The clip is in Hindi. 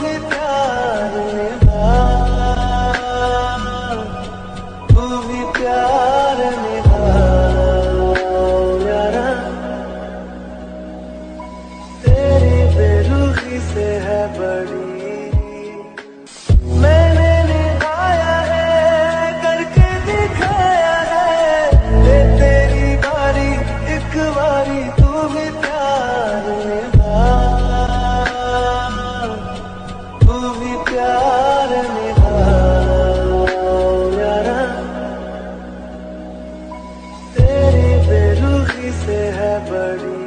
है तेरी बेरुखी से है बड़ी